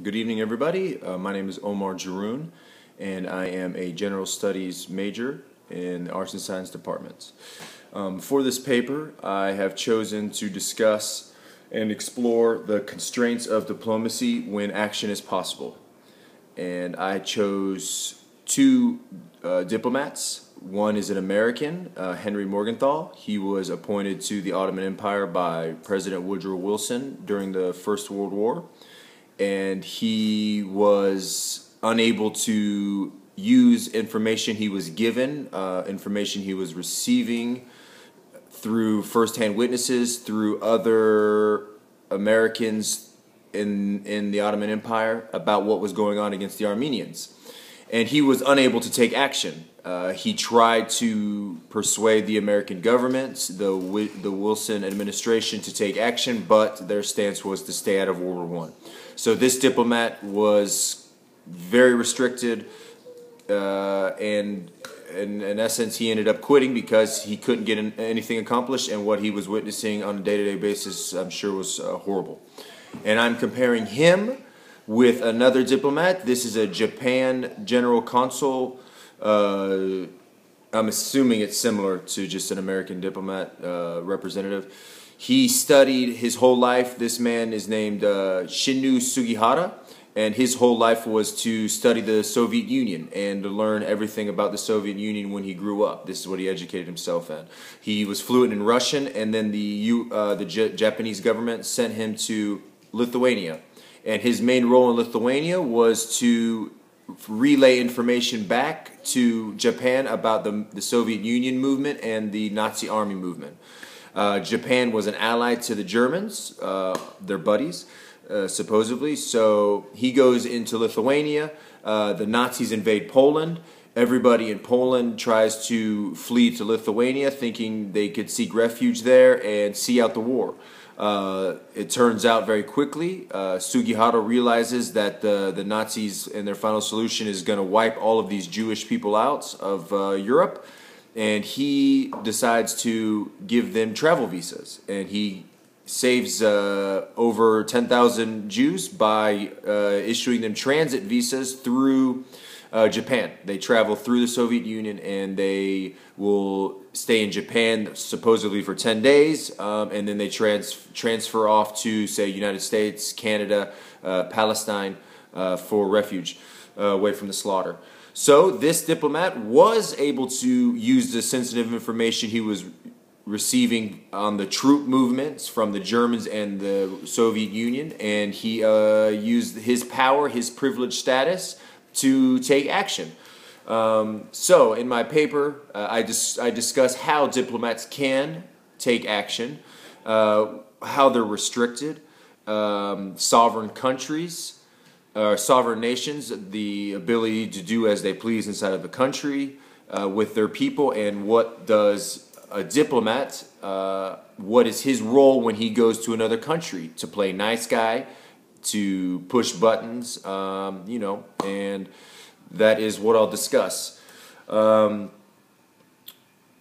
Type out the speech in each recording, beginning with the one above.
Good evening, everybody. Uh, my name is Omar Jarun, and I am a general studies major in the arts and science departments. Um, for this paper, I have chosen to discuss and explore the constraints of diplomacy when action is possible. And I chose two uh, diplomats. One is an American, uh, Henry Morgenthau. He was appointed to the Ottoman Empire by President Woodrow Wilson during the First World War and he was unable to use information he was given, uh, information he was receiving through firsthand witnesses, through other Americans in in the Ottoman Empire about what was going on against the Armenians, and he was unable to take action. Uh, he tried to persuade the American government, the the Wilson administration, to take action, but their stance was to stay out of World War One. So this diplomat was very restricted, uh, and in, in, essence, he ended up quitting because he couldn't get anything accomplished, and what he was witnessing on a day-to-day basis, I'm sure, was uh, horrible. And I'm comparing him with another diplomat. This is a Japan general consul. Uh, I'm assuming it's similar to just an American diplomat uh, representative. He studied his whole life. This man is named uh, Chiune Sugihara, and his whole life was to study the Soviet Union and to learn everything about the Soviet Union when he grew up. This is what he educated himself in. He was fluent in Russian, and then the uh, the J Japanese government sent him to Lithuania, and his main role in Lithuania was to relay information back to Japan about the, the Soviet Union movement and the Nazi army movement. Uh, Japan was an ally to the Germans, uh, their buddies, uh, supposedly. So he goes into Lithuania. Uh, the Nazis invade Poland. Everybody in Poland tries to flee to Lithuania, thinking they could seek refuge there and see out the war. Uh, it turns out very quickly, uh, Sugihara realizes that the, the Nazis and their final solution is going to wipe all of these Jewish people out of uh, Europe and he decides to give them travel visas, and he saves uh, over 10,000 Jews by uh, issuing them transit visas through uh, Japan. They travel through the Soviet Union and they will stay in Japan supposedly for 10 days, um, and then they trans- transfer off to, say, United States, Canada, uh, Palestine uh, for refuge uh, away from the slaughter. So this diplomat was able to use the sensitive information he was receiving on the troop movements from the Germans and the Soviet Union, and he uh, used his power, his privileged status, to take action. Um, so, in my paper, uh, I, dis- I discuss how diplomats can take action, uh, how they're restricted, um, sovereign countries, uh, sovereign nations the ability to do as they please inside of the country uh, with their people, and what does a diplomat, uh, what is his role when he goes to another country to play nice guy, to push buttons, um, you know, and that is what I'll discuss. Um,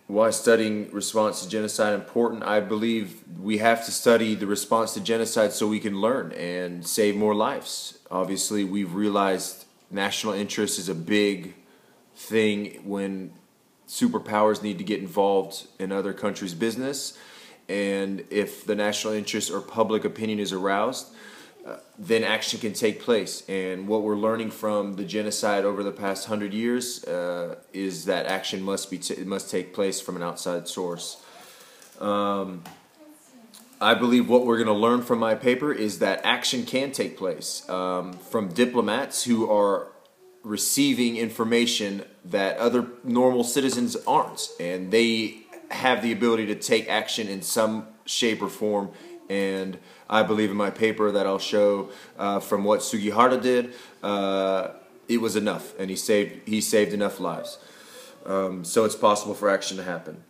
why studying response to genocide important? I believe we have to study the response to genocide so we can learn and save more lives. Obviously, we've realized national interest is a big thing when superpowers need to get involved in other countries' business. And if the national interest or public opinion is aroused, then action can take place. And what we're learning from the genocide over the past hundred years uh, is that action must be t- must take place from an outside source. Um, I believe what we're going to learn from my paper is that action can take place um, from diplomats who are receiving information that other normal citizens aren't, and they have the ability to take action in some shape or form and I believe in my paper that I'll show uh, from what Sugihara did, uh, it was enough, and he saved he saved enough lives. Um, so it's possible for action to happen.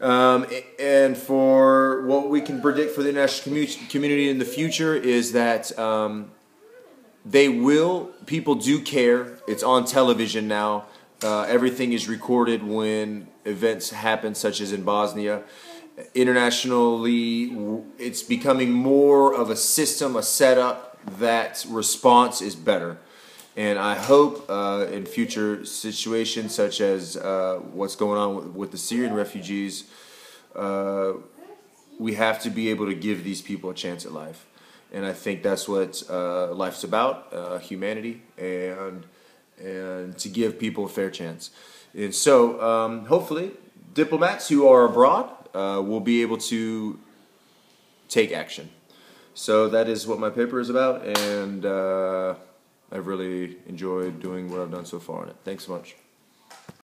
Um, and for what we can predict for the international community in the future is that um, they will, people do care. It's on television now. Uh, everything is recorded when events happen, such as in Bosnia internationally it's becoming more of a system a setup that response is better. And I hope uh, in future situations, such as uh, what's going on with, with the Syrian refugees, uh, we have to be able to give these people a chance at life. And I think that's what uh, life's about uh, humanity and, and to give people a fair chance. And so, um, hopefully, diplomats who are abroad uh, will be able to take action. So, that is what my paper is about. And I've really enjoyed doing what I've done so far on it. Thanks so much.